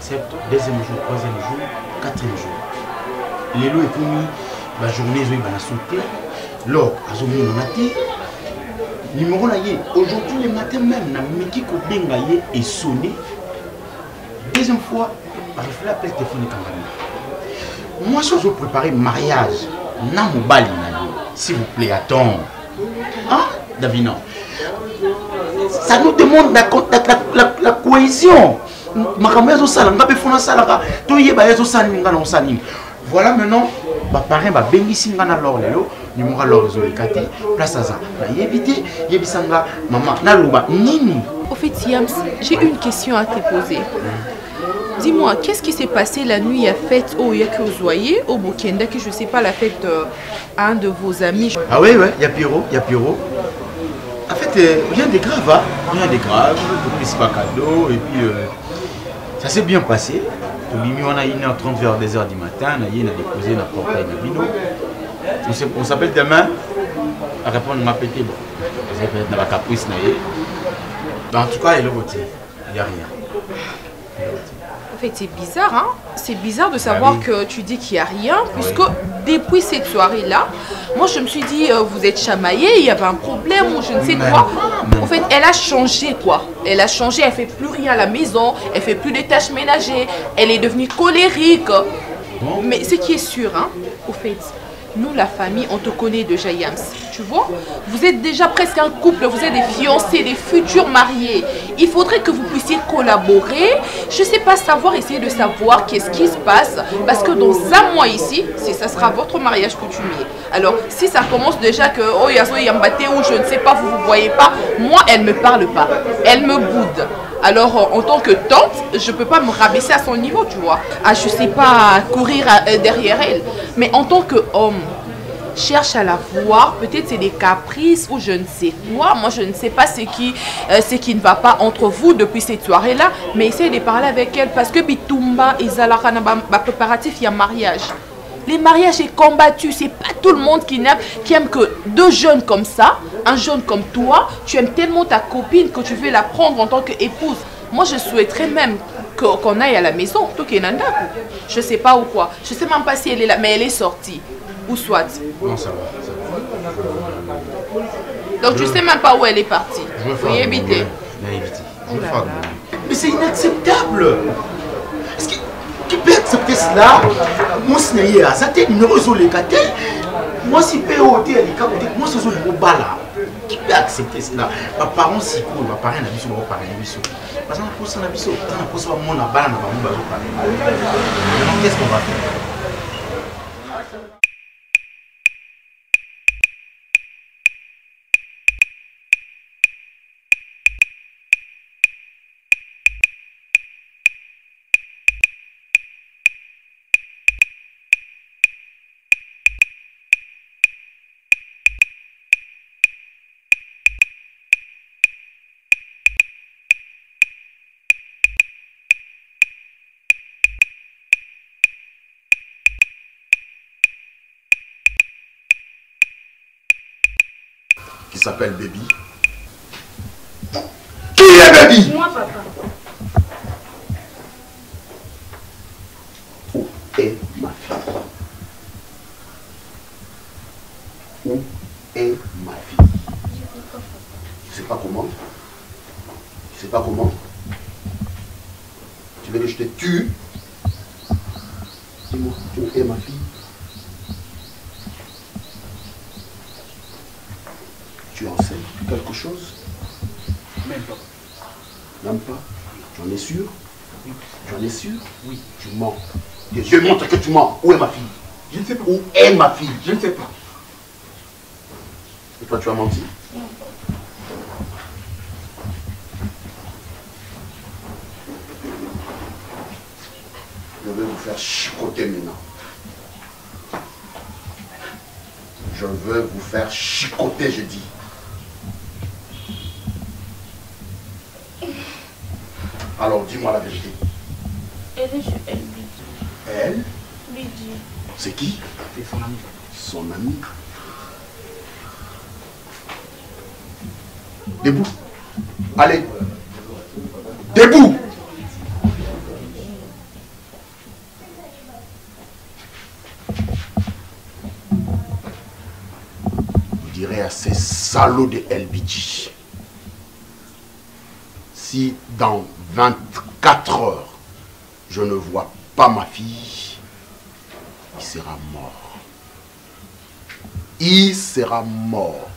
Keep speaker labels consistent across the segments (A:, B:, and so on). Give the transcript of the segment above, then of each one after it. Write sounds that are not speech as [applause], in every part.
A: accepte deuxième jour troisième jour quatrième jour. Lelo ekomi bajournée ezoyeba na so te lor azomonana te numéro na ye aujourd'hui le matin même nameki kobenga ye esone deuxième fois reflet apes telefone ekangami mwasi ozopréparer mariage na mobali na s'il vous plaît attends. Hein davina ça nous demande la, la, la, la, la cohésion makambo ezosala nga mpe fona asalaka toyeba ye ezosala nini nga na osala nini? Voilà maintenant baparin babengisi nga na lor lelo numéro lor ezoleka te place aza nayebi te yebisa nga mama naloba nini?
B: Au fait, Yams, j'ai une question à te poser. Dis-moi, qu'est-ce qui s'est passé la nuit à fête au Yakuzoye, au Bokenda, que je sais pas, la fête euh, à un de vos amis?
A: Ah oui ouais y a Pierrot y a Pierrot. En fait euh, rien de grave hein. Rien de grave c'est pas cadeau et puis euh, ça s'est bien passé. Tobimi wana 1h30 vers 2h du matin na ye na déposé na portail na bino On on s'appelle demain. À répondre ma pété bon. Ça peut être na bacaprice na ye en tout cas eloko te y a rien.
B: En fait, c'est bizarre, hein C'est bizarre de savoir
A: oui.
B: que tu dis qu'il n'y a rien, puisque depuis cette soirée-là, moi je me suis dit, euh, vous êtes chamaillé, il y avait un problème ou je ne sais quoi. En fait, elle a changé, quoi. Elle a changé, elle fait plus rien à la maison, elle fait plus de tâches ménagères, elle est devenue colérique. Mais ce qui est sûr, hein, au fait, nous, la famille, on te connaît déjà, Yams. Tu vois Vous êtes déjà presque un couple, vous êtes des fiancés, des futurs mariés. Il faudrait que vous puissiez collaborer. Je sais pas savoir, essayer de savoir qu'est-ce qui se passe. Parce que dans un mois ici, ça sera votre mariage coutumier. Alors, si ça commence déjà que, oh, Yazo Yambate, ou je ne sais pas, vous vous voyez pas, moi, elle me parle pas. Elle me boude. Alors, euh, en tant que tante, je peux pas me rabaisser à son niveau, tu vois. Ah, je sais pas courir euh, derrière elle. Mais en tant qu'homme, cherche à la voir. Peut-être c'est des caprices ou je ne sais quoi. Moi, je ne sais pas ce qui, euh, qui ne va pas entre vous depuis cette soirée-là. Mais essaye de parler avec elle parce que Bitumba et Zalaka na ba- ba préparatif, il y a mariage. Les mariages est combattu, c'est pas tout le monde qui aime, qui aime que deux jeunes comme ça, un jeune comme toi, tu aimes tellement ta copine que tu veux la prendre en tant qu'épouse. Moi, je souhaiterais même que- qu'on aille à la maison, tout Kenanda. Je sais pas où quoi. Je sais même pas si elle est là, mais elle est sortie. Ou soit.
A: non ça va ça va
B: Donc, tu sais même pas où elle est partie.
A: je veux faire
B: éviter.
A: Je veux faire. Mais c'est inacceptable. Qui peut accepter cela. Moi, si na ye aza te numéro ezoleka te mwasi mpe oyo te alikako te mwasi ozolinga obala qui peut accepter cela. Baparent sikoyo baparent na biso bakoparene biso baza na posa na biso ta na posa bamona bana na bango bazoparene qu'est ce qu'on va faire
C: qui s'appelle Baby. Qui est Baby?
D: Moi, papa.
C: Où est ma fille Où est ma fille Tu sais pas comment Tu sais pas comment Tu veux que je te tue Dis-moi, où est ma fille Tu en sais quelque chose
A: Même pas.
C: Même pas J'en ai sûr J'en ai sûr
A: Oui.
C: Tu mens. Montrent que tu mens. Où est ma fille?
A: Je ne sais pas.
C: Où est ma fille?
A: Je ne sais pas.
C: Et toi, tu as menti? Je vais vous faire chicoter maintenant. Je veux vous faire chicoter, je dis. Alors, dis-moi la vérité.
D: Elle est chez elle.
C: C'est qui
E: C'est son ami.
C: Son ami. Debout. Allez. Debout. Vous direz à ces salauds de LBG si dans 24 heures je ne vois pas ma fille, il sera mort. Il sera mort.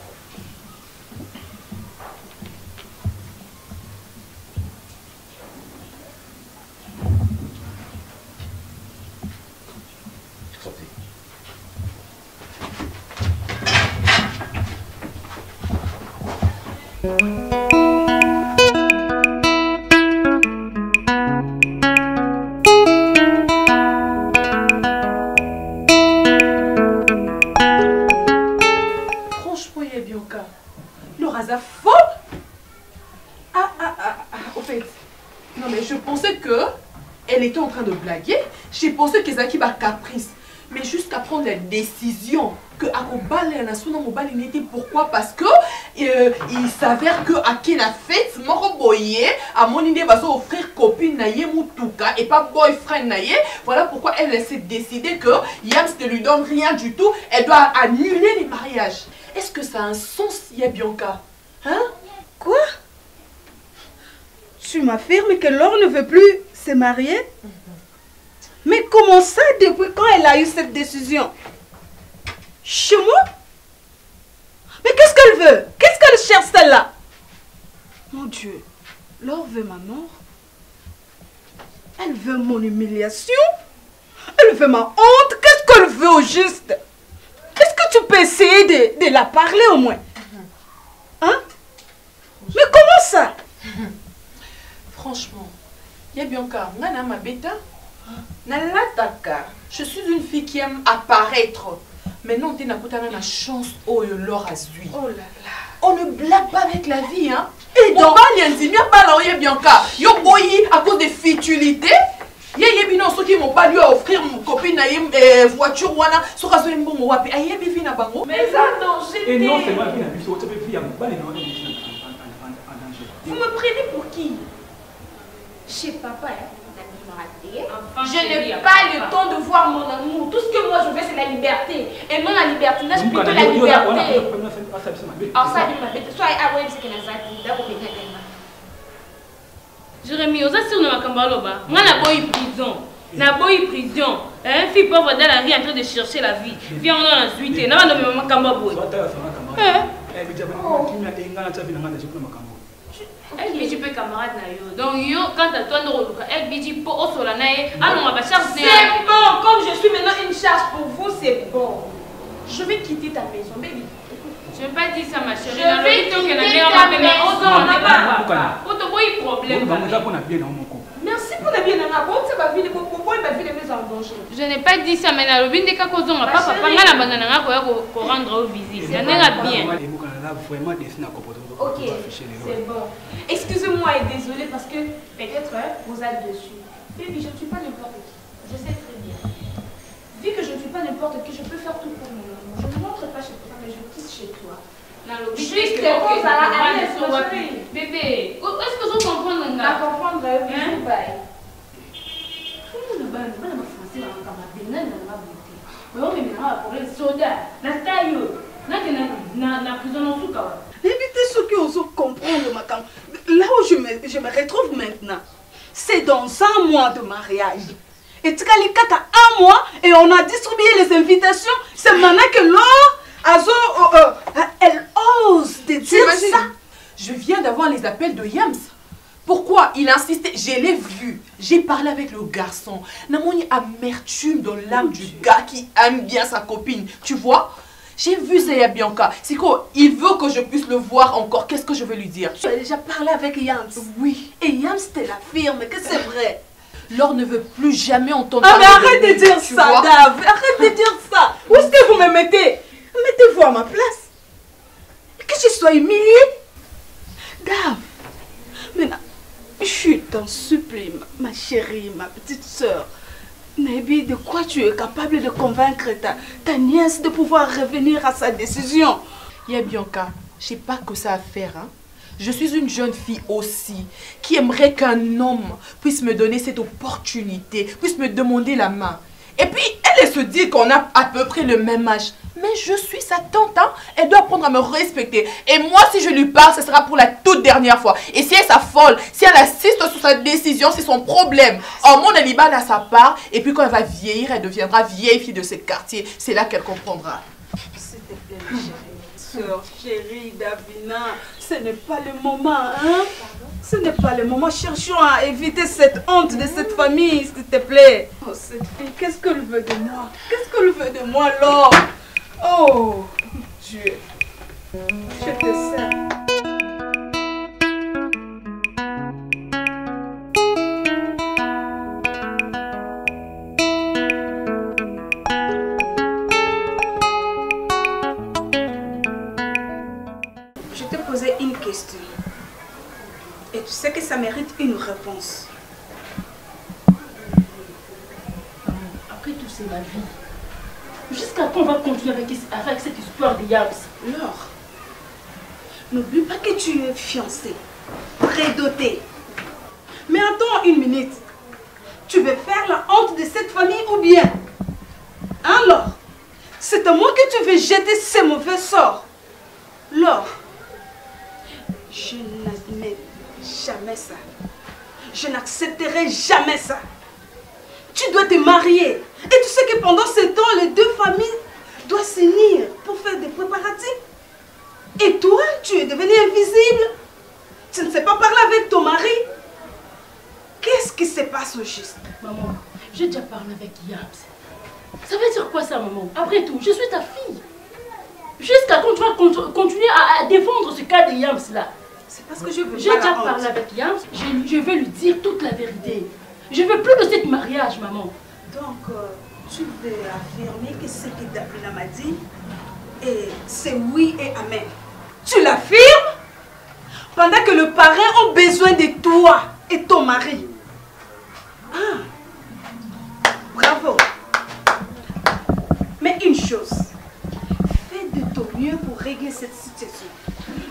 B: Et Anasuna Mobal n'était pourquoi? Parce que euh, il s'avère que à qui la fête, Moro Boye, à mon idée, va offrir copine Naye Mutuka et pas boyfriend Naye. Voilà pourquoi elle s'est décidé que Yams ne lui donne rien du tout. Elle doit annuler les mariages. Est-ce que ça a un sens, Yabianka Hein?
F: Quoi? Tu m'affirmes que Laure ne veut plus se marier? Mais comment ça, depuis quand elle a eu cette décision? Chez moi? Mais qu'est-ce qu'elle veut? Qu'est-ce qu'elle cherche celle-là? Mon Dieu, Laure veut ma mort. Elle veut mon humiliation. Elle veut ma honte. Qu'est-ce qu'elle veut au juste? Est-ce que tu peux essayer de, de la parler au moins? Hein? Mais comment ça?
B: Franchement, Yabianka, Nana ma bêta, Nalataka, je suis une fille qui aime apparaître. Maintenant, tu n'as pas la chance, oh, Laura Zui.
D: Oh là là.
B: On ne blague pas avec la vie, hein. Et donc, il y a pas là, Yabianka. Yo boyi à cause des futilités. yeyebi no soki mobali oyo offrir copine na ye voiture wana soki azwi mbongo wapi ayebi vi na bango
D: Mais ça, danger.
E: Et non seulement vie na biso, otepe vie ya mobali na wana na- en- danger.
D: Vous me prenez pour qui?
G: Chez papa, hein, raté.
D: Enfin,
G: Je n'ai pas le temps de voir mon amour. Tout ce que moi je veux, c'est la liberté. Et non la libertinage,
E: Donc,
G: plutôt
E: quand
G: la liberté.
D: Jérémy, oza sur na makambo aloba nga naboyi prison naboyi prison hein, fille pauvre dans la rue en train de chercher la vie viens on a zwi te na bana mema makambo ya boye
E: So ata yasanga kamara.
D: Eh.
E: Eh, te nga na
D: elbiji mpe camarade na yo donc yo toi nde koluka elbiji mpo osola na ye alonga bacharge
G: C'est bon, comme je suis maintenant une charge pour vous, c'est bon. Je vais quitter ta maison, baby.
D: je vais pas dire ça ma chérie. Nalobi toke na ndenge ozonga po toboyi problème.
E: Mpona bien.
G: Merci en danger.
D: je n'ai pas dit ça mais nalobi nde kaka ozonga
G: Ma
D: papa
G: chérie.
D: nga na banda na nga koya ko- korendre yo visite ya ndenge ya bien.
G: Ok, c'est bon. Excusez-moi et désolé parce que peut-être hein, vous êtes dessus. Baby, je ne suis pas n'importe qui. Je sais très bien. Vu que je ne suis pas n'importe qui, je peux faire tout pour mon amour. Je ne rentre pas chez toi, mais je quitte chez toi. Juste ça, la
D: bébé o- est ce que
G: À
D: Hein?
G: bye.
D: bana bana bafrançais
F: me, je me retrouve maintenant, c'est dans un mois de mariage. Et Tikali Kaka, un mois, et on a distribué les invitations. C'est maintenant que Laure, Azo, euh, euh, elle ose de dire ça.
B: Je viens d'avoir les appels de Yams. Pourquoi il insistait Je l'ai vu. J'ai parlé avec le garçon. Namoni amertume dans l'âme du gars qui aime bien sa copine. Tu vois? J'ai vu Zaya Bianca. C'est quoi Il veut que je puisse le voir encore. Qu'est-ce que je vais lui dire
F: Tu as déjà parlé avec Yams.
B: Oui.
F: Et Yams te l'affirme que c'est vrai.
B: Laure ne veut plus jamais entendre
F: Ah mais
B: parler
F: arrête de dire ça, Dave. Arrête de dire ça. Où est-ce que vous me mettez Mettez-vous à ma place. Que je sois humiliée. Dave. Maintenant, Je t'en supplie, ma chérie, ma petite soeur. Nabi, de quoi tu es capable de convaincre ta, ta nièce de pouvoir revenir à sa décision?
B: Yeah, Bianca, j'ai pas que ça à faire. Hein. Je suis une jeune fille aussi qui aimerait qu'un homme puisse me donner cette opportunité, puisse me demander la main. Et puis, elle se dit qu'on a à peu près le même âge. Mais je suis sa tante, hein. Elle doit apprendre à me respecter. Et moi, si je lui parle, ce sera pour la toute dernière fois. Et si elle s'affole, si elle assiste sur sa décision, c'est son problème. Or, mon Aliban a sa part. Et puis, quand elle va vieillir, elle deviendra vieille fille de ce quartier. C'est là qu'elle comprendra.
F: S'il te plaît, chérie. Sœur chérie Davina, ce n'est pas le moment, hein Ce n'est pas le moment. Cherchons à éviter cette honte de cette famille, s'il te plaît. Oh, cette fille, qu'est-ce qu'elle veut de moi? Qu'est-ce qu'elle veut de moi, alors Oh, Dieu. Je te sers.
D: Avec, cette histoire de Yams
F: Laure, n'oublie pas que tu es fiancée, prédotée. Mais attends une minute. Tu veux faire la honte de cette famille ou bien? Hein, Laure? C'est à moi que tu veux jeter ces mauvais sorts. Laure, je n'admets jamais ça. Je n'accepterai jamais ça. Tu dois te marier. Et tu sais que pendant ce temps, les deux familles doivent s'unir pour faire des préparatifs. Et toi, tu es devenu invisible. Tu ne sais pas parler avec ton mari. Qu'est-ce qui se passe au juste
D: Maman, j'ai déjà parlé avec Yams. Ça veut dire quoi ça, maman? Après tout, je suis ta fille. Jusqu'à quand tu vas cont- continuer à, à défendre ce cas de Yams là?
F: C'est parce que je veux
D: J'ai déjà parlé avec Yams, je, je vais lui dire toute la vérité. Je veux plus de ce mariage, maman.
F: Donc, euh, tu veux affirmer que ce que Davina m'a dit, c'est oui et amen. Tu l'affirmes? Pendant que le parrain a besoin de toi et ton mari. Ah, bravo. Mais une chose, fais de ton mieux pour régler cette situation.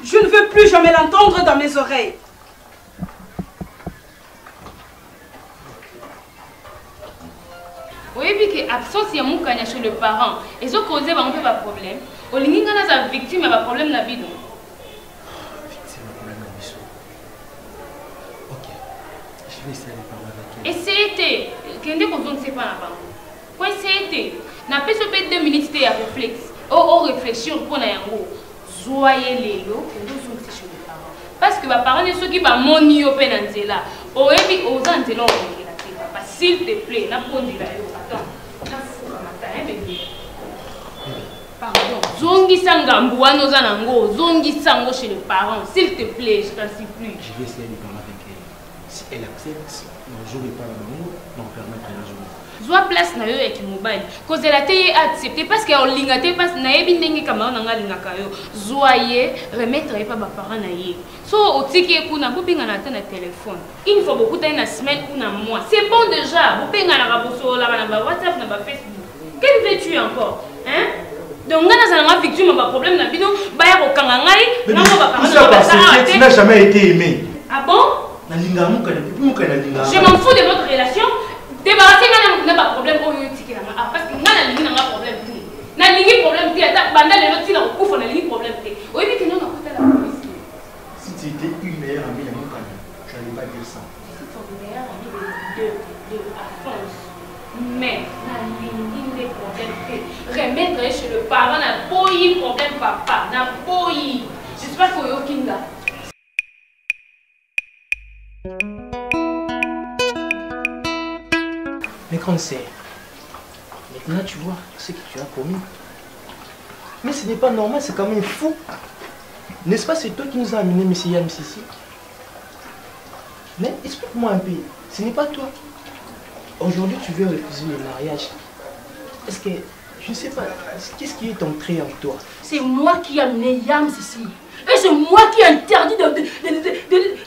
F: Je ne veux plus jamais l'entendre dans mes oreilles.
D: Oyebi ke absence ya mokanya chez le parent ezocause bango mpe baproblème olingi nga naza victime ya baproblème na bino
A: de de
D: essaye te kende kozongisa epa na bango. Po essaye te napesi mpe 2 minutes te ya réflexe. O réflexion mpo na yango. Zwa ye lelo kende ozongisa chez le parent. Parce que baparent ne soki bamoni yo mpe na nzela oyebi oza nzela okongela te papa s'il te plaît napondela yo. Attends nafukamata bebe
B: Pardon.
D: zongisa ngambu wana oza nango. Ozongisa yango chez le parent s'il te plaît je t'en supplie.
A: Je vais essayer de parler avec elle. Si elle accepte, je ne vais pas l'amour, m'en permettre la journée.
D: zwa place na yo ya kimobali kozela te ye accepte parce que olinga te parce nayebi ndenge kamaro na nga alingaka yo. Zwa ye remettre ye mpa baparent na ye. So otiki ye kuna bobengana ata na telefone une fois bokutani na semaine ou na mois. C'est bon déjà. Bobenganaka bosololaka na bawhatsapp na bafacebook quel veux-tu encore hein? Donc nga nazalanga victime ya baproblème na bino baya kokanga ngai
A: Tout
D: baparent
A: ça
D: na
A: parce
D: bazala
A: que tu
D: te
A: n'as jamais été aimé.
D: ah bon? Je m'en fous de votre relation. Débarrasse nga na baproblème oyo otikelanga ah parce que nga nalingi nanga problème te nalingi problème te ata banda lelo ntina kokufa nalingi problème te oyebi kende nakotala polisi
A: Si tu étais une meilleure amie à Moukana, tu n'allais pas dire ça.
D: mais nalingi nde problème te remettre chez le parent na boyi problème papa na boyi j'espère que oyoki nga
H: Mais grande sœur, maintenant tu vois ce que tu as commis. Mais ce n'est pas normal, c'est quand même fou. N'est-ce pas, c'est toi qui nous as amené M. Yams ici Mais explique-moi un peu, ce n'est pas toi. Aujourd'hui, tu veux refuser le mariage. Est-ce que, je ne sais pas, qu'est-ce qui est entré en toi?
D: C'est moi qui ai amené Yams ici. Et c'est moi qui ai interdit de,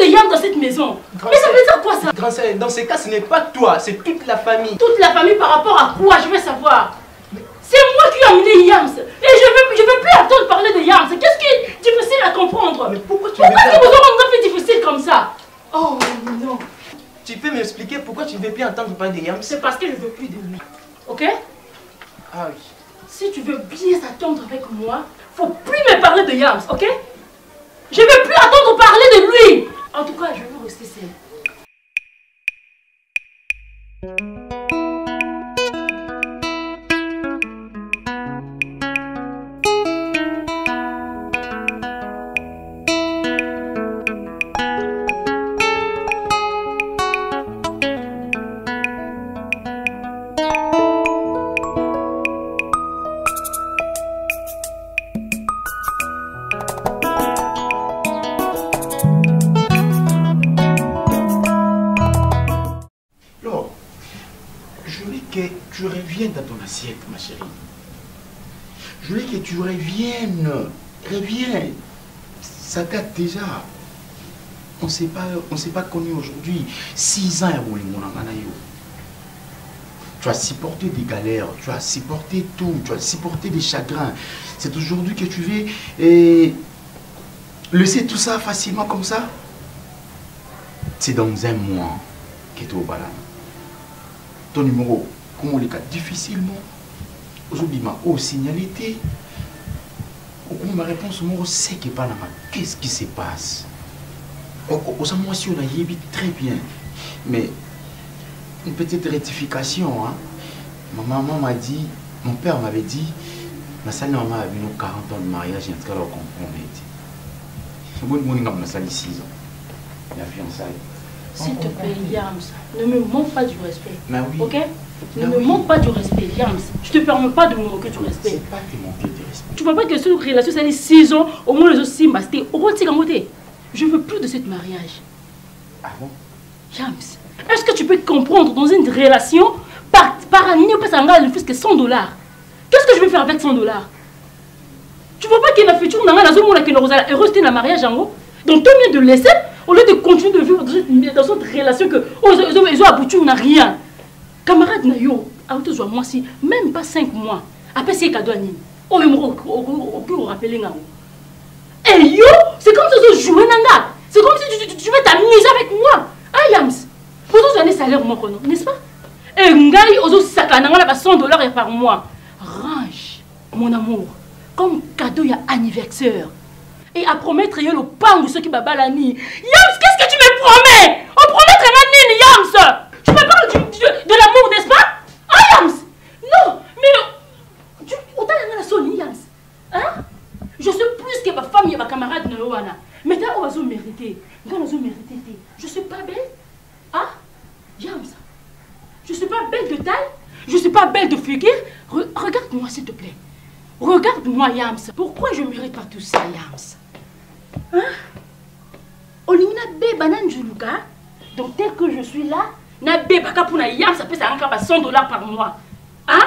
D: de-
I: Yam dans cette maison. Mais ça veut dire quoi ça?
H: Grand sœur, dans ce cas, ce n'est pas toi, c'est toute la famille.
I: Toute la famille par rapport à quoi Je veux savoir? C'est moi qui ai amené Yams. Et je veux, je veux plus attendre parler de Yams. Qu'est-ce qui est difficile à comprendre?
H: Mais pourquoi tu
I: Pourquoi
H: veux
I: tu
H: pas-
I: me rends un peu difficile comme ça? Oh non.
H: Tu peux m'expliquer pourquoi tu ne veux plus entendre parler de Yams?
I: C'est parce que je veux plus de lui. Ok?
H: Ah oui.
I: Si tu veux bien s'attendre avec moi, faut plus me parler de Yams, ok? Je veux plus attendre parler de lui. En tout cas, je veux rester seule.
A: Tu reviennes. Reviens. Ça date déjà. On ne s'est pas, pas connus aujourd'hui. Six ans. Tu as supporté des galères, tu as supporté tout, tu as supporté des chagrins. C'est aujourd'hui que tu veux eh, laisser tout ça facilement comme ça? C'est dans un mois que tu es au balade. Ton numéro, comment les cas? Difficilement. Aujourd'hui, ma haut signalité. Ma réponse, c'est que pas là. Qu'est-ce qui se passe? Au ça, moi, si on a yébi très bien. Mais une petite rectification. Hein. Ma maman m'a dit, mon père m'avait dit, ma salle maman a eu nos 40 ans de mariage, en tout cas, on compromet. Bon, bon, on a sali 6 ans. La fiançailles.
I: S'il te plaît, Yams, ne me manque pas du respect.
A: Mais oui.
I: Ok? Ne
A: Ah
I: me
A: oui.
I: manque pas du respect, Yams. Je te permets pas de me moquer du respect.
A: C'est pas te manquer.
I: Tu vois pas que cette relation, ça les 6 ans, au moins les autres 6 mois, c'était au moins. Je veux plus de cette mariage.
A: Ah bon?
I: James, est-ce que tu peux comprendre dans une relation par, par année, on peut s'engager ne fût-ce que 100 dollars? Qu'est-ce que je vais faire avec 100 dollars? Tu vois pas qu'il y a un futur dans la zone où on heureux dans le mariage en haut Donc, tant mieux de laisser au lieu de continuer de vivre dans cette, relation que oh, ils ont- ils ont abouti, on n'a rien. Camarade Nayo, à moi, si même pas 5 mois, après c'est cadeau à Nini. Oh, il me peut rappeler Ngao. Et yo, c'est comme si Nanga. C'est comme si tu, tu, veux t'amuser avec moi. Ah, Yams? Pour toi, tu as salaire, moi, n'est-ce pas? Et Ngai, ozo sakana, on a 100 dollars par mois. Range, mon amour, comme cadeau, il y a anniversaire. Et à promettre, il y a le pain de ceux qui babalani. Yams, qu'est-ce que tu me promets? On promet Nini, Yams. Tu me parles du- de l'amour, n'est-ce pas Ah, Yams. Non, mais tu, autant il y a la Sony, Yams. Hein je suis plus que ma femme et ma camarade na yo wana mais ngai te je suis pas belle. Ah yams je suis pas belle de taille. Je suis pas belle de figure. Re- regarde-moi s'il te plaît. Regarde-moi yams pourquoi je mérite pas tout ça yams hein? Olingi nabeba na njuluka donc tel que je suis là nabebaka mpona yams apesaka kaka ba 100 dollars par mois. Hein?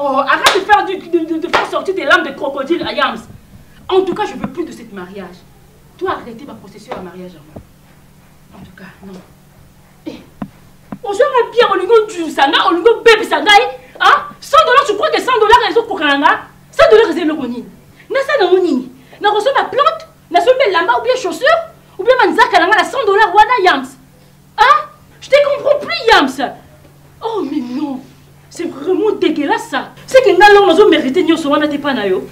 I: Oh, arrête de faire, de, faire sortir tes larmes de crocodile à Yams. En tout cas, je veux plus de cette mariage. Toi, arrêtez ma procession à mariage. En tout cas, non. Eh, on se rend bien, on lui dit sanga, on lui dit bébé sanga, hein? 100 dollars, tu crois que 100 dollars, ils ont couranga? 100 dollars, ils ont le monini. N'a ça dans mon nini. N'a reçu ma plante, n'a reçu mes lama ou bien chaussures, ou bien manzaka langa, la 100 dollars, wana Yams. Hein? Je te comprends plus, Yams. Oh, mais non. C'est vraiment dégueulasse ça. C'est que nga longo zo mérité nyonso wana te pa na yo.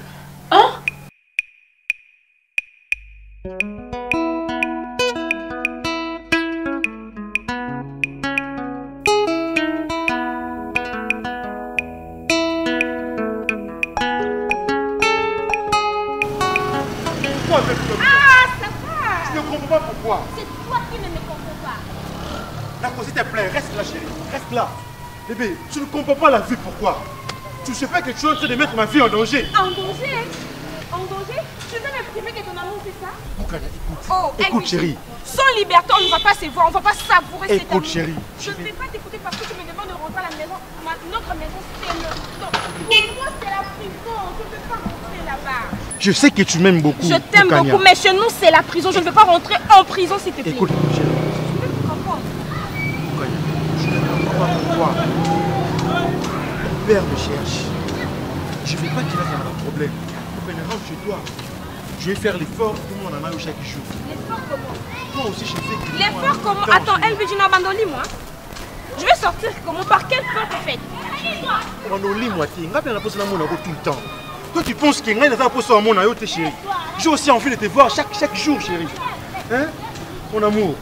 I: Hein?
J: Ah, ça va
K: Je ne comprends pas pourquoi.
J: C'est toi qui ne me comprends pas.
K: D'accord, s'il te plaît, reste là, chérie. Reste là. Bébé, tu ne comprends pas la vie, pourquoi? Tu sais pas que tu es en train de mettre ma vie. En danger
J: En danger? Tu veux me priver que ton amour, c'est ça
K: Boukhana, écoute.
J: Oh,
K: Écoute,
J: écoute.
K: chérie.
J: Sans liberté, on ne va pas se voir, on ne va pas savourer cet
K: Écoute,
J: amour.
K: chérie.
J: Je ne vais pas t'écouter parce que tu me demandes de rentrer à la maison. Ma- notre maison, c'est le... Donc, pour moi, c'est la prison. Je ne peux pas rentrer là-bas.
K: Je sais que tu m'aimes beaucoup.
G: Je t'aime beaucoup, mais chez nous, c'est la prison. Je ne veux pas rentrer en prison, s'il te plaît.
K: Écoute, chérie. Okania, je ne comprends pas pourquoi. Mon père me cherche. Je ne veux pas qu'il ait un problème. Okania, rentre chez toi. Je vais faire l'effort pour mon anaï chaque jour.
G: L'effort comment
K: Toi aussi, je sais que.
G: L'effort comment Attends, elle veut d'une abandonne moi. Je vais sortir comment Par quelle porte en fait
K: Bandoli-moi, t'es. Rappelle la pose mon tout le temps. Toi, tu penses que rien n'est pas pour mon aïe, t'es chérie. J'ai aussi envie de te voir chaque, chaque jour, chérie. Hein Mon amour.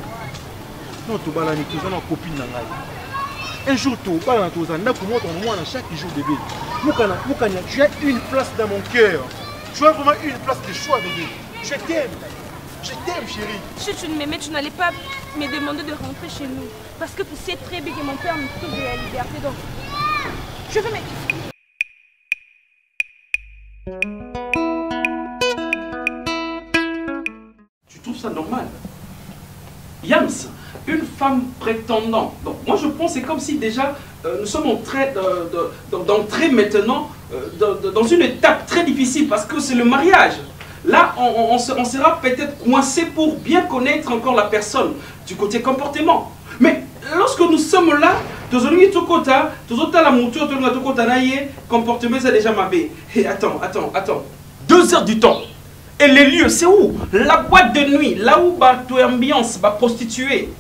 K: Non, tu la tu es copine dans Un jour, tu vas la niquer, tu vas ton moi chaque jour, bébé. Moukana, tu as une place dans mon cœur. Tu as vraiment une place de choix, bébé. Je t'aime. Je t'aime, chérie.
G: Si tu ne m'aimais, tu n'allais pas me demander de rentrer chez nous. Parce que tu sais très bien que mon père me prive de la liberté. Donc, je vais m'excuser.
L: Tu trouves ça normal? Yams, une femme prétendant. Donc moi je pense que c'est comme si déjà euh, nous sommes en train de- d'entrer maintenant euh, dans- une étape très difficile parce que c'est le mariage. Là, on, on- on se- on sera peut-être coincé pour bien connaître encore la personne du côté comportement. Mais lorsque nous sommes là, ye, comportement eza déjà mabe. Et attends, attends, attends. Deux heures du temps. Et les lieux, c'est où? La boîte de nuit, là où bato ambiance, ba prostituée,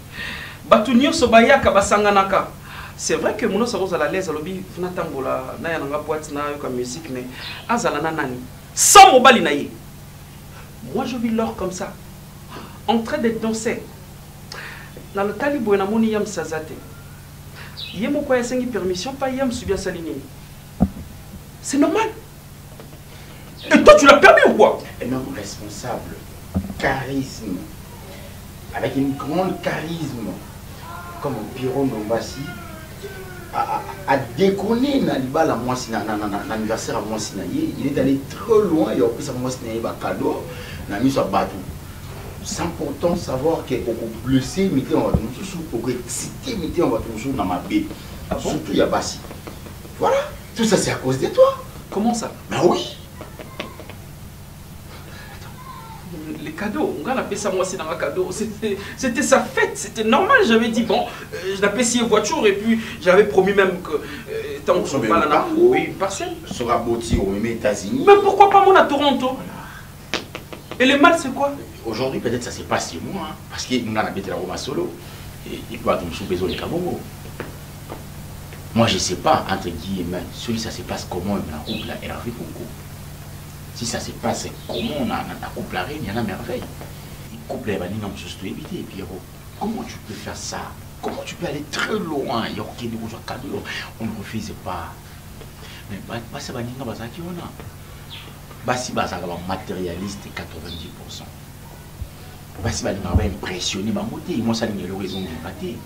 L: bato nyonso bayaka basanganaka. C'est vrai que mono sako zala l'aise alobi funa tambola na ya nanga boîte na yoka musique mais azala na nani? Sans mobali na ye. Moi je vis l'or comme ça en train de danser. Na lotali boye namoni yam sazate. Ye moko asengi permission pas yam subi asali. C'est normal. Et toi tu l'as permis ou quoi?
A: Un homme responsable, charisme, avec une grande charisme, comme Piron Nombassi, a, a, a déconné na libala mwasi na, na, na, na, na anniversaire à mwasi na ye. Il est allé trop loin il a opesa mwasi na ye bakado na miso ya bato. Sans pourtant savoir que okoblesse mitema ya bato mosusu okoexcite mitema ya bato mosusu na mabe surtout ya basi voilà. Tout ça c'est à cause de toi.
L: Comment ça?
A: Bah oui
L: les cadeaux, on a ça moi c'est dans un cadeau. C'était sa fête, c'était normal. J'avais dit bon, euh, je l'appréciais voiture et puis j'avais promis même que euh, tant que je pas là, oui, parcelle.
A: sera bâti aux mêmes États-Unis.
L: Mais pourquoi pas moi à Toronto Et le mal c'est quoi?
A: Aujourd'hui, peut-être ça se passe chez moi, hein, parce que nous avons la Roma solo. Et il peut être sous besoin de Kabongo. Moi, je ne sais pas, entre guillemets, si ça se passe comment dans le couple, a fait beaucoup. Si ça se passe comment on a un couple arrêt, il y en a merveille. Le couple est venu, non, juste éviter, Pierrot. Comment tu peux faire ça? Comment tu peux aller très loin? De on ne refuse pas. Mais bah, bah, c'est pas ninga bazaki on a? basi bazalaka bamatérialiste 90 basi balingaka baimpressionne bango te mwasi alinga eloko ezongiba te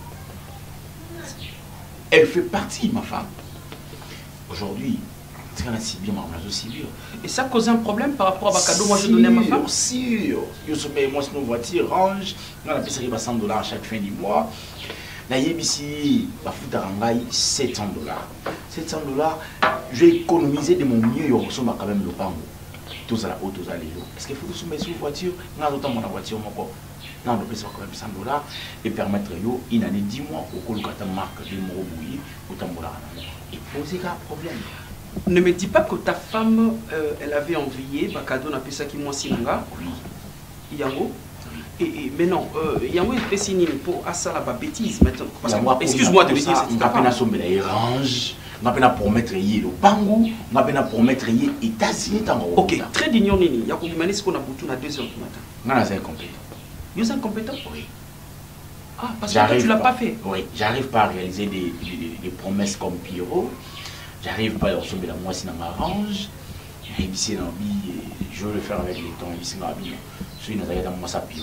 A: elle fait partie ma femme aujourd'hui tikana sibir makambo nazosibir
L: Et ça cause un problème par rapport à ma cadeau moi je donnais à ma femme.
A: sûr. Yo sobe mwasi no voiture range nga napesaki ba 100 dollars chaque fin du mois. Nayebisi bafutaka ngai 700 dollars. 700 dollars je vais économiser de mon mieux. Yo kosomba quand même lopango tozala oyo toza lelo est ce que faut tosomba esu voiture? Nga nazotambola na voiture moko nga napesaka quand même 100 dollars. Et permettre yo une année 10 mois okoluka ata marque de moko boye otambolaka nango epose kaka problème
L: Ne me dis pas que ta femme, euh, elle avait envié, cadeau n'a qui moi sinanga. Yango? Et, et, mais non, euh, Yango est signer pour à ça la bêtise maintenant? Parce que, excuse-moi de le dire, c'est ta femme.
A: range nga mpe na promettre ye lopango nga mpe na promettre ye états-unis ntango
L: Ok, très dignon nini? Yako bimani ce qu'on a boutou à 2h du matin.
A: nga nazali compétent
L: Vous êtes incompétent?
A: Oui
L: Ah, parce que toi, tu l'as pas fait.
A: Oui, j'arrive pas à réaliser des, des- des- des promesses comme Pierrot. J'arrive pas à ressembler à moi dans ma range. Bi, je veux le faire avec les temps. Ibisi na bi, je suis dans un moi ça te.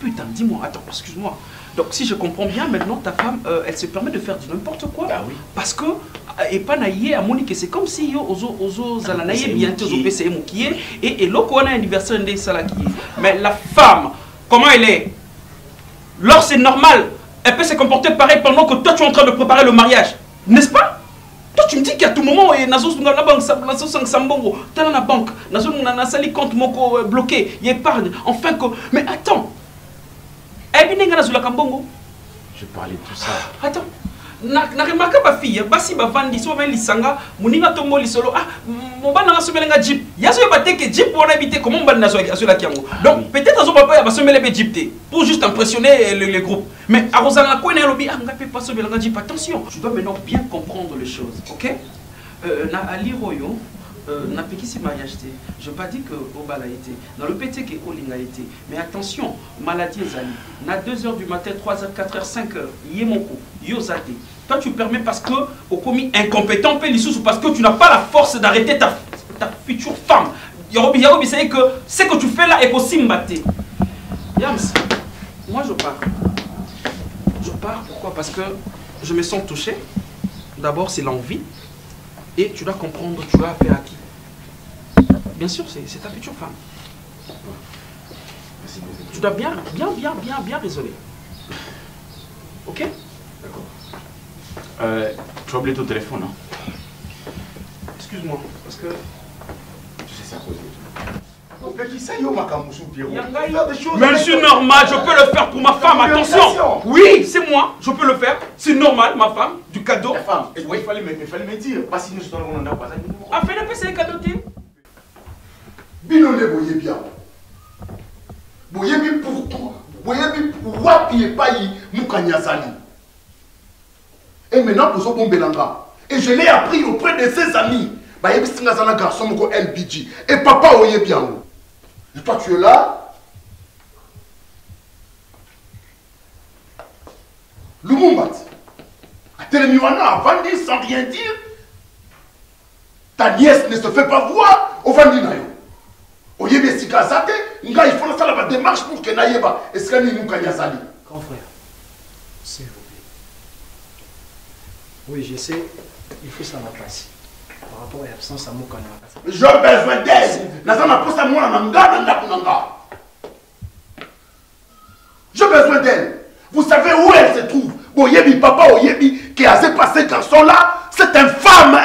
L: Putain, dis-moi, attends, excuse-moi. Donc, si je comprends bien, maintenant, ta femme, euh, elle se permet de faire du n'importe quoi.
A: Ah oui.
L: Parce que, euh, et pas naïe, à Monique, c'est comme si yo, ozo, ozo, zala naïe,
A: c'est
L: bientôt,
A: moukié,
L: et, et l'autre, on a anniversaire, des salakié. Mais la femme, comment elle est? Lors c'est normal, elle peut se comporter pareil pendant que toi, tu es en train de préparer le mariage. N'est-ce pas? Toi, tu me dis qu'à tout moment, et nazo na banque, nazo sang sambongo, t'as banque, nazo na na sali compte moko euh, bloqué, y épargne, enfin que. Mais attends, eh bien, nga nazo la kambongo.
A: Je parlais de tout ça.
L: Attends, na na remarqué ma fille, basi bavandi, so ba lisanga, muninga tombo lisolo, ah, mobana nga somela nga jeep. Yazo yebate que jeep wana comment nazo azo la kiango. Donc peut-être azo papa ya basomela be jeep te pour juste impressionner le, le groupe. Mais ah. Attention, tu dois maintenant bien comprendre les choses, OK? Euh, na ali royo euh, mariage te je pas dit que obala été dans le pt que olinga été mais attention maladie ezali na 2 heures du matin 3 heures 4 heures 5 heures ye moko yo za te tu permets parce que au commis incompétent pe lisusu parce que tu n'as pas la force d'arrêter ta, future femme. Yarobi yarobi c'est que ce que tu fais là est kosimba te yams moi je pars. Je pars pourquoi? Parce que je me sens touché. D'abord c'est l'envie. Et tu dois comprendre, tu as affaire à qui Bien sûr, c'est ta future femme. Tu dois bien, bien, bien, bien, bien raisonner. Ok?
A: Euh, tu as oublié ton téléphone, hein
L: Excuse-moi, parce que.
A: Tu sais, c'est à cause de
L: Mais je suis normal, je peux le faire pour ma femme, attention Oui, c'est moi, je peux le faire. C'est normal, ma femme, du cadeau.
C: femme, oui. il fallait me, il fallait me dire. Parce que nous sommes dans le
L: Ah, fais le un cadeau, t'es
C: bino nde boyebi yango boyebi pourquoi boyebi wapi epai mukanya azali et maintenant et je l'ai appris auprès de ses amis. Bayebisi nga aza na garçon moko lbg et papa oyebi yango et toi tu es là? Lumumbati atelemi wana avandi sans rien dire. Ta nièce ne se fait pas voir ovandi na yo. Oyebi esika aza te ngai il faut nasala badémarche pour ke nayeba esika nini mukani azali
E: Grand frère, vous plaît. Oui, je sais, il faut s'en passer. Par rapport à l'absence à Moukana.
C: j'ai besoin d'aide. Naza na posa mwana na nga na ndako na nga j'ai besoin d'elle vous savez où elle se trouve? Boyebi papa oyebi ke aze passé garçon là c'est un femme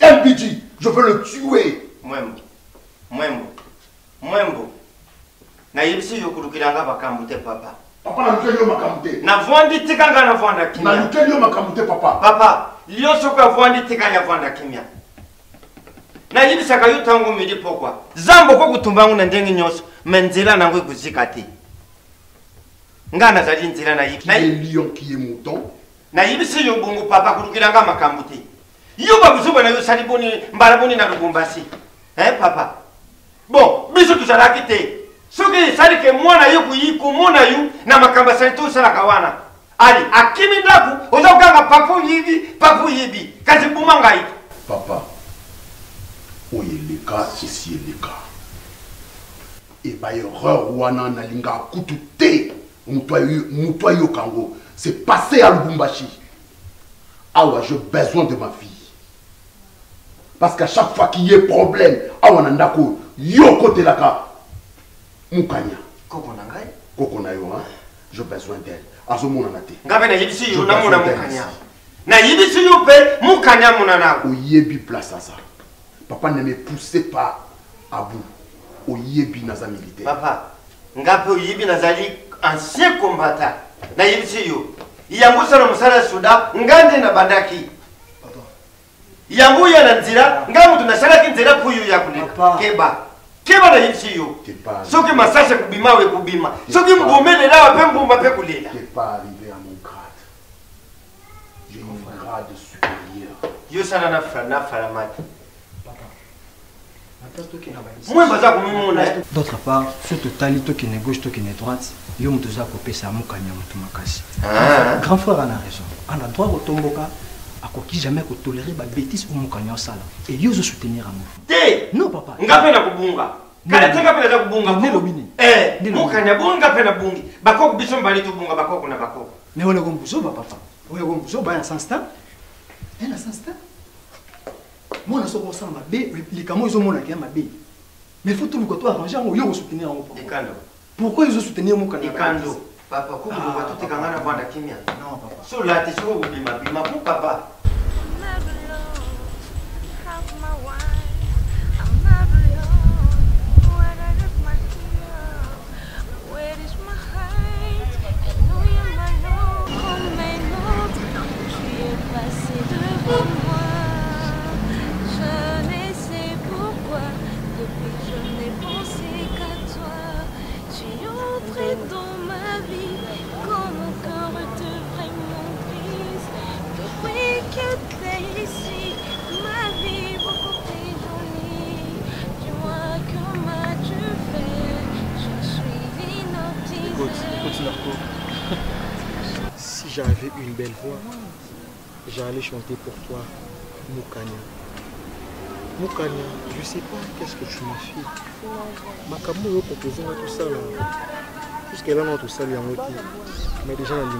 C: mbg je veux le tuer.
M: Mwembo mwembo mwembo. Nayebisi yo kulukilanga bakambu te papa
C: papa nalukeli yo makambo te.
M: Navwandi tika nga navwanda kimia.
C: Nalukeli yo makambo te papa.
M: Papa lyonso kue avwandi tika nyavwanda kimia. Nayebisaka yo ntango midi pokwa. Zambo ko kutumbangu na ndenge nyonso me nzela nango ekuzika te. Nga nazali nzela nayebisi yo bongo papa kulukilanga makambo te. Yo babuzuba na yo osali boni mbala boni na lubumbasi eh papa? Bon biso tozalaki te soki esali ke mwana yo kuyi komona yo na makambo asali tosalaka wana. Ali akimi ndako oza kokanga papa oyibi papa oyebi kasi buma ngai.
C: Papa oyo eleka. Esi eleka eba erreur wana nalingaka kutu te. Moto ayo- moto ayoka yango c'est passé à lubumbashi. Awa j'ai besoin de ma fille parce qu'à chaque fois qu'il y ait problème awa na ndako yo kotelaka mukanya
M: koko na ngai
C: koko na yo j'ai besoin d'elle azomonana te
M: nga mpe nayebisi yo namona
C: ici.
M: nayebisi yo mpe mokanya amonana
C: oyebi place aza papa ne me poussez pas à bout. Oyebi naza militaire.
M: Papa nga mpe oyebi nazali ancien combattant. Nayebisi yo. Yango osala mosala ya soda nga nde nabandaki yango oya na nzela nga moto nasalaki nzela mpo yo ya koleka. Keba keba nayebisi yo soki masasi ekobima awa ekobima soki mbomelela awa mpe mbumba mpe kolela
C: T'es pas arrivé à mon grade. J'ai un grade supérieur.
M: yo sala nafala nafalamaki
E: Moi,
M: Moi, baza komimona
E: D'autre part, sur totali tokene gauche tokene droite, yo moto oza kopesa mokanya moto makasi.
M: Ah.
E: Grand frère ana raison. Ana droit kotomboka akoki jamais kotolérer babétise oyo mokanya osala. Et yo ozosoutenir yango.
M: te
E: Non papa.
M: nga mpe nakobunga kala te nga mpe naza kobunga Eh,
E: Nde lobi.
M: mokanya bongo nga mpe nabungi bakoko biso mibali tobunga bakoko na bakoko
E: Mais on comme Bouzoba, papa? Comme Bouzoba, un sans temps. Un sans temps? Moi, on a sauvé ça, ma bé, les camos, ils ont mon accueil, ma bé. Mais faut tout le côté arranger, on va soutenir en haut.
M: ikando
E: Pourquoi ils ont soutenu mon papa
M: ko muluba ah, totekanga na bwana kimia.
E: So la
M: te soko kobimabima po papa [laughs] Si
K: j'avais une belle voix, j'allais chanter pour toi, Moukania. Moukania, je sais pas qu'est-ce que tu m'as fait. Makamu yo composé tout ça là. Jusqu'à là, tout ça, il y a Mais déjà, dans le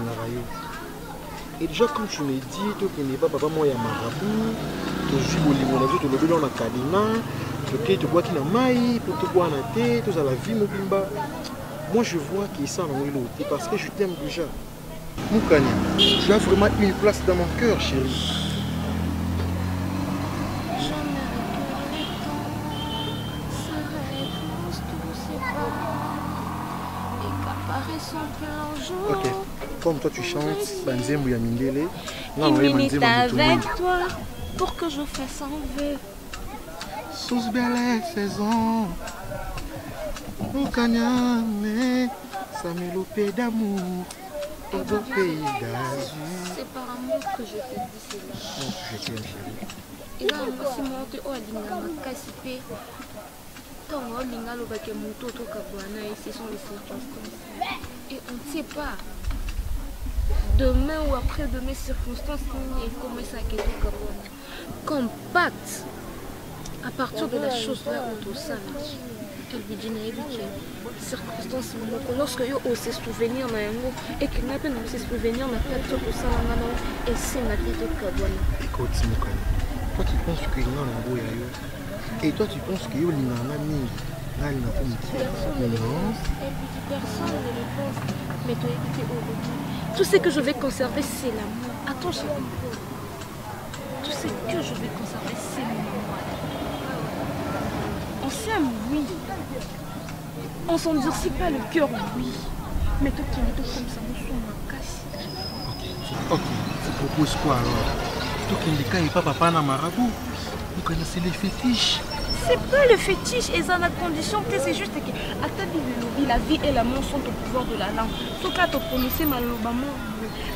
K: Et déjà, quand tu me dis, tu connais pas papa, moi, il y a marabout, tu suis au limonade, tu le dans la cadena, tu vois qu'il y a maï, tu vois qu'il y a tout ça, la vie, Mobimba moi je vois nango elo te parce que je t'aime déjà. Mukanya tu as vraiment une place dans mon cœur chérie. Ok, comme toi tu chantes Banzembo ya Mindele, nga
G: Une
K: naoye
G: minute
K: Banzembo ya
G: avec toi pour que je fasse un vœu.
K: Sous belle saison, Mukanya, mais ça mélopée d'amour au beau pays d'Azur.
G: C'est par amour que je te dis cela.
K: Non, je t'aime chérie.
G: eza na mpasi moko te oyo alingaka makasi mpe ntango olinga alobaki ya moto otokabwana na ye ce sont les circonstances et on ne sait pas demain ou après demain circonstances nini ekomesaki etokabwana comme pacte à partir de la chose oyo otosalaki elbidi nayebi ke circonstance moko lorsque yo ose souvenir na yango mpe na ose souvenir na pacte oyo tosalanga nango esengaki etokabwana
K: Écoute, Mukanya, toi tu penses que nga na boya yo et toi tu penses que yo olingaka nga mingi nga alingaka po
G: Personne ne le
K: mokie non
G: pense. Elbidi, personne ne le pense. Mais toi, écoutez, aujourd'hui, tout ce que je vais conserver, c'est l'amour. Attends, chérie. Tout ce que je vais conserver, c'est mon s'aime, oui. On s'endurcit pas le cœur, oui. Mais toi qui es comme ça, nous sommes en casse.
K: Ok, tu proposes quoi alors? Tokende ka epa papa na marabout mokana c'est les fétiches
G: C'est pas le fétiche et ça la condition que c'est juste que à ta vie la vie et l'amour sont au pouvoir de la langue. Sauf qu'à te prononcer maloba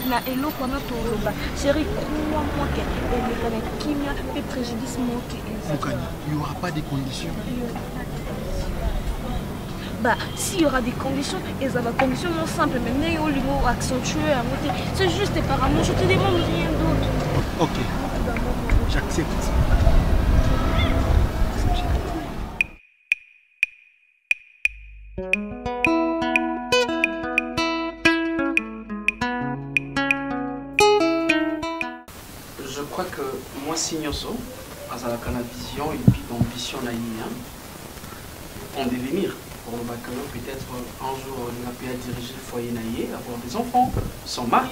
G: na eloko wana toloba crois moi que eleka na kimia mpe préjudice moke
K: mokani il y aura pas de conditions.
G: Bah s'il y aura des conditions et ça va condition non simple mais ndenge olingo accentuer yango te c'est juste par amour je te demande rien d'autre.
K: Ok. J'accepte
L: Je crois que moi, Signoso, azalaka na vision et puis d'ambition na ye en devenir pour le bac peut-être un jour il a pu diriger le foyer na ye, avoir des enfants, son mari.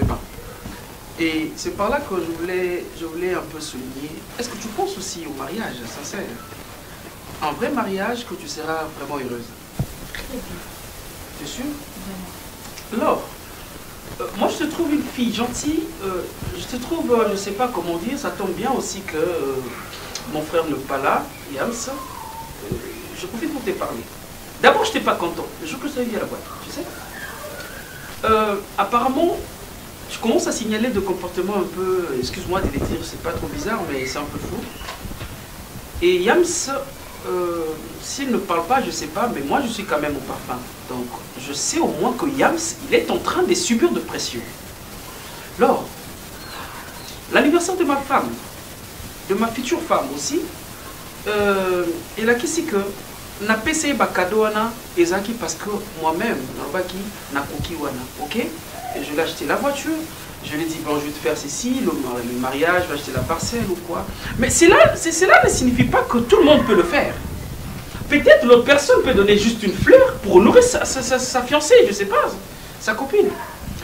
L: Eh ben, et c'est par là que je voulais, je voulais un peu souligner. Est-ce que tu penses aussi au mariage sincère Un vrai mariage que tu seras vraiment heureuse. Tu es sûr Alors, euh, moi, je te trouve une fille gentille. euh, je te trouve, euh, je sais pas comment dire, ça tombe bien aussi que mon frère n'est pas là, Yams. Je profite pour te parler. D'abord, je n'étais pas content. Le jour que je vu à la boîte, tu sais. Apparemment, je commence à signaler de comportements un peu, excuse-moi de les dire, c'est pas trop bizarre, mais c'est un peu fou. Et Yams, euh, s'il ne parle pas, je sais pas, mais moi je suis quand même au parfum. Donc je sais au moins que Yams, il est en train de subir de pression. Alors, l'anniversaire de ma femme, de ma future femme aussi, euh, il a qu'ici que na pese ba cadeau wana ezaki parce que moi-même ok? Et je l'ai acheté la voiture je lui ai dit bon je vais te faire ceci le, mari- le mariage je acheter la parcelle ou quoi. Mais cela cela ne signifie pas que tout le monde peut le faire. Peut-être l'autre personne peut donner juste une fleur pour honorer sa, fiancée je sais pas sa copine.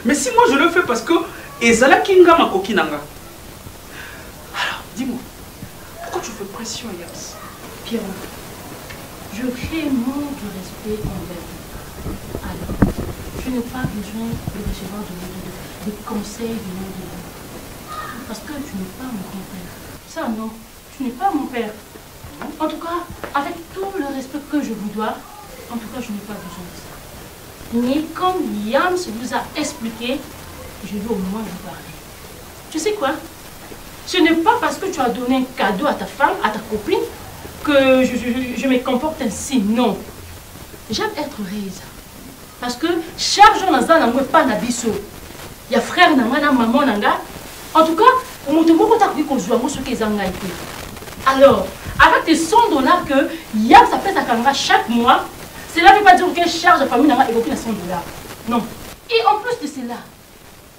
L: Mais si moi je le fais parce que ezalaki nga makoki nanga alors dis-moi pourquoi tu fais pression Yams
I: Pierre, je vraiment du respect envers vous. Alors, je n'ai pas besoin de recevoir de- des conseils de. Parce que tu n'es pas mon grand-père. Ça, non. Tu n'es pas mon père. En tout cas, avec tout le respect que je vous dois, en tout cas, je n'ai pas besoin de ça. Mais comme Yams vous a expliqué, je vais au moins vous parler. Tu sais quoi? Ce n'est pas parce que tu as donné un cadeau à ta femme, à ta copine, que je, me comporte ainsi. Non. J'aime être heureuse. parce que chaque jour nango epai na biso ya frère na ngai na mama na ngai en tout cas moto moko takoki kozwa yango soki eza ngai te. Alors avec tes 100 dollars que yam apesaka nga chaque mois cela veut pas dire que charge ya famille na ngai ekoki na 100 dollars non. Et en plus de cela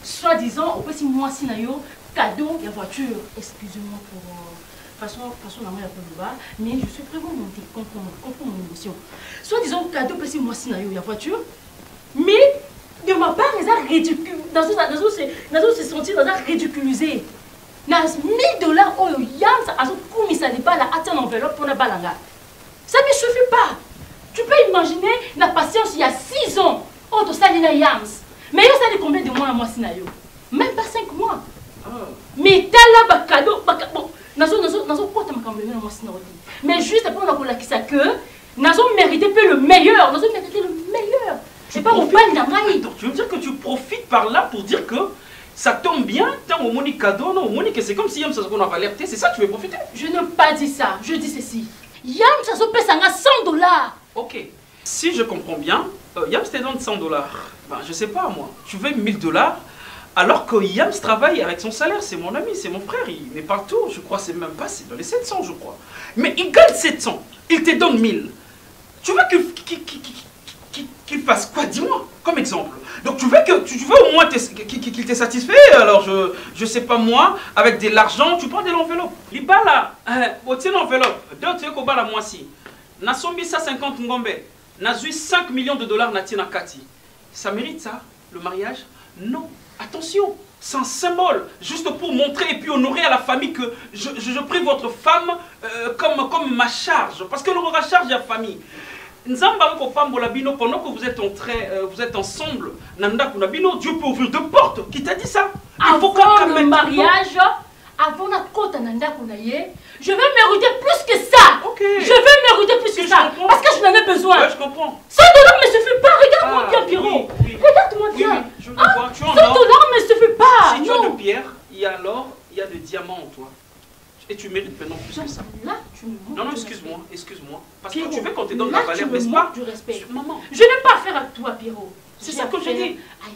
I: soi-disant opesi mwasi na yo cadeau ya voiture. Excusez-moi pour euh, façon façon na ngai ya koloba mais je suis vraiment monté comprendre comprendre mon émotion. Soi-disant cadeau opesi mwasi na yo voiture mais de ma part eza ridicule nazo se sentir naza ridiculisé. Na 1000 dollars oyo yamsa azokumisa libala atia na enveloppe mpona bala nga ça ne suffit pas. Tu peux imaginer la patience il y a 6 ans. Oyo tosali na yams. Mais yo osali combien de mois na mwasi na yo? Même pas 5 mois. Mais tala bakado nazokota makambo eme na mwasi na yo te mais juste mpona kolakisa que nazomérite mpe le meilleur. Nazomérite le meilleur.
L: Tu
I: c'est pas mon pan na ngai
L: Donc, tu veux dire que tu profites par là pour dire que ça tombe bien, tant au moni cadeau, non, au moni que c'est comme si Yam ça qu'on a alerté, c'est ça que tu veux profiter?
I: Je n'ai pas dit ça, je dis ceci. Yam azopesa nga 100 dollars.
L: Ok. Si je comprends bien, euh, Yams te donne 100 dollars. Ben, je sais pas moi, tu veux 1000 dollars alors que Yams travaille avec son salaire, c'est mon ami, c'est mon frère, il est partout, je crois, c'est même pas, c'est dans les 700, je crois. Mais il gagne 700, il te donne 1000. Tu veux que- qu'il qu'il- qu'il- qu'il- fasse quoi? Dis-moi, comme exemple. Donc tu veux que tu, veux au moins qu'il t'ait satisfait? Alors je je sais pas moi, avec de l'argent, tu prends de l'enveloppe. Libala, euh, tiens l'enveloppe. Deux tu es bala moi si. Nasombi 150 ngombe. Nazui 5 millions de dollars natina kati. Ça mérite ça, le mariage? Non. Attention, c'est un symbole, juste pour montrer et puis honorer à la famille que je, je, prie votre femme euh, comme, comme ma charge. Parce que l'on charge la famille. Pendant que vous êtes en train, euh, vous êtes ensemble, Dieu peut ouvrir deux portes. Qui t'a dit ça? Il faut
I: Avant le mariage, avant la côte je vais mériter plus que ça. Je vais mériter plus que ça. Parce que je n'en ai besoin.
L: Ouais, je comprends.
I: 100 dollars ne suffit pas. Regarde-moi
L: Ah,
I: bien, Pierrot.
L: oui.
I: Regarde-moi bien.
L: oui, je le
I: Ah,
L: vois. Tu en
I: 100
L: or.
I: dollars ne suffit pas.
L: Si tu as de pierre, il y a l'or, il y a de diamants en toi. Et tu mérites maintenant plus que ça.
I: Là, tu me manques
L: Non, non, excuse-moi, excuse-moi. Parce
I: Pierrot,
L: que tu veux qu'on te donne la valeur,
I: tu
L: n'est-ce pas?
I: du respect.
L: Maman,
I: Je n'ai pas affaire à toi, Pierrot.
L: C'est ça que
I: à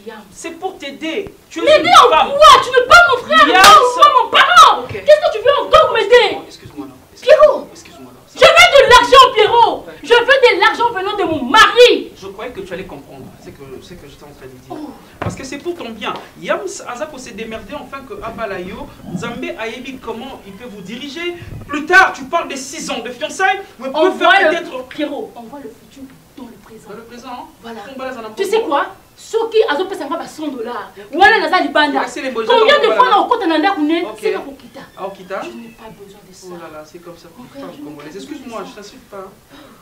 I: Yam.
L: c'est pour t'aider. Tu
I: M'aider en quoi? Tu n'es pas mon frère, non,
L: ça-
I: pas mon parent? Qu'est-ce que tu veux encore m'aider?
L: Excuse-moi là.
I: Pierrot,
L: Excuse-moi là.
I: Je veux de l'argent, Pierrot. Je veux de l'argent venant de mon mari.
L: Je croyais que tu allais comprendre. C'est que, c'est que j'étais en train de dire.
I: Oh.
L: Parce que c'est pour ton bien. Yams Azako s'est démerdé enfin que Abalayo, Nzambe Ayebi, comment il peut vous diriger. Plus tard, tu parles des 6 ans de fiançailles, mais
I: On
L: peut faire peut-être.
I: Pierrot, on voit le futur dans le présent.
L: Dans le présent, hein.
I: Voilà. Tu sais quoi? Soki azopesanga ba 100 dollars wana naza libanda
L: Merci
I: combien de fois na okota na ndako ne?
L: Ok.
I: seka kokita
L: Ah, Okita?
I: Je n'ai pas besoin de ça
L: Oh là là, c'est comme ça qu'on
I: ne peux pas
L: Excuse-moi,
I: dire
L: je t'insulte pas.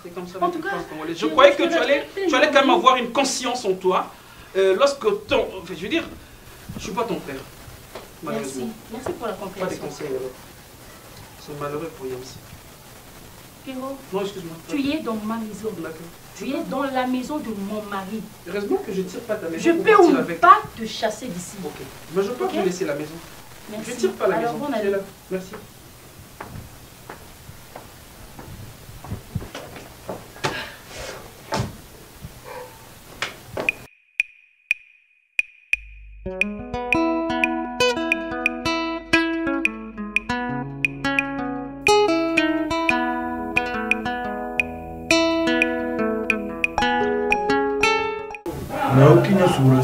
L: C'est comme ça qu'on parle congolaise. Je croyais que tu allais, tu allais quand même avoir une conscience en toi euh, lorsque ton. enfin, je veux dire, je suis pas ton
I: merci
L: Malheureusement.
I: merci pour la
L: Pas des
I: compréhension
L: conseils alors. C'est malheureux pour Yams.
I: Pierrot
L: Non, excuse-moi.
I: tu es dans ma maison
L: D'accord.
I: Tu es dans la maison de mon mari
L: Heureusement que je tire pas ta maison.
I: je peux ou
L: avec.
I: pas te chasser d'ici
L: Ok. Mais je peux
I: Ok.
L: vous laisser la maison.
I: merci
L: Je tire pas la
I: alors
L: maison.
I: bon allez
L: là. Merci.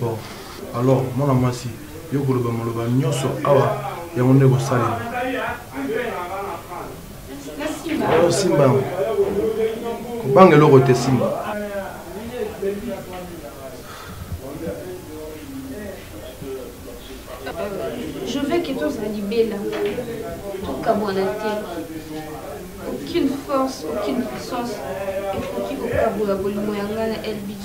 K: bon alors mwana mwasi yo koloba maloba nyonso awa yango nde kosalela.
I: Merci ma
K: oyo simba. Yango kobanga eloko te simba.
G: Je veux que tozali bela tokabwana te aucune force aucune puissance. Ekoki kokabola bolingo ya ngai na lbg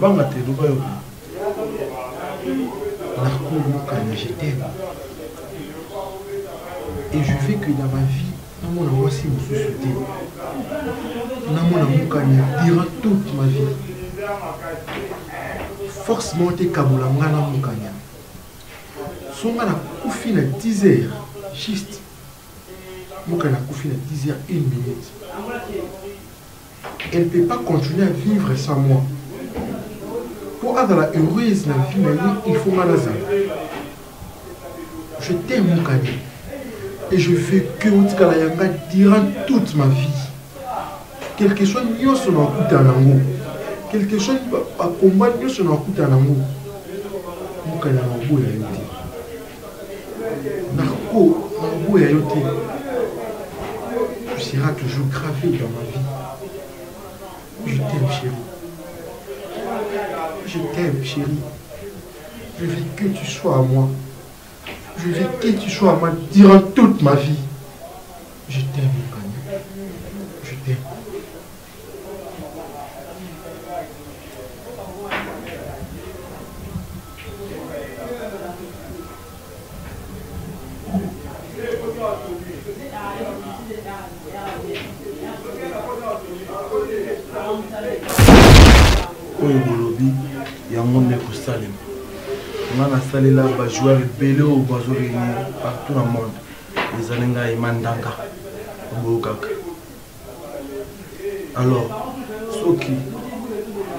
G: te
K: et je veux que dans ma vie namona mwasi mosusu toute ma vie. Forcément te kabola nga na mokanya so nga nakufi na 10 heures juste mokani nakufi na 10 heures 1 minute elle ne peut pas continuer à vivre sans moi pour azala heureuse na vie il faut nga nazala je t'aime mokani et je veux que otikala yanga durant toute ma vie. Quelque soit nyonso na okutana nango. Quelque chose bakomba nyonso na okutana nango. Mokani na maboya na tu seras toujours gravé dans ma vie. Je t'aime chérie je t'aime chérie. Je veux que tu sois à moi. Je veux que tu sois à moi durant toute ma vie. Je t'aime
N: nga nasalela bajoueur ebele oyo bazoreunir partout na monde. Ezali ngai mandanga boyo kaka. Alors soki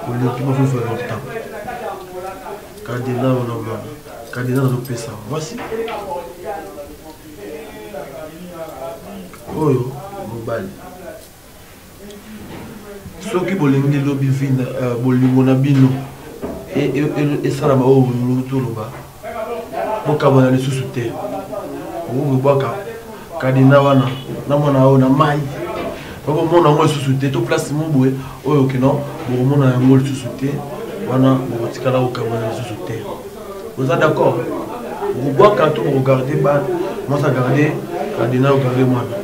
N: oleki bafofela ntapo kadena olomona kadena nazopesa voici. Oyo mobali. Soki bolingi lobi vina uh, bolingo na bino esala baoyo toloba bokabana lisusu te. Okobwaka kadina wana na mwana oyo na mai. Bokomona yango lisusu te to place mo boye. Oyo okeno bokomona yango lisusu te. Wana bokotikala kokabana lisusu te. Oza d'accord? Okobwaka to bokogarde mwasi agarde kadina ogarde mwana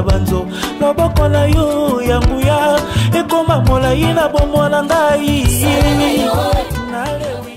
O: nde mabanzo loboko na yo ya nguya ekoma molai na bomwana ngai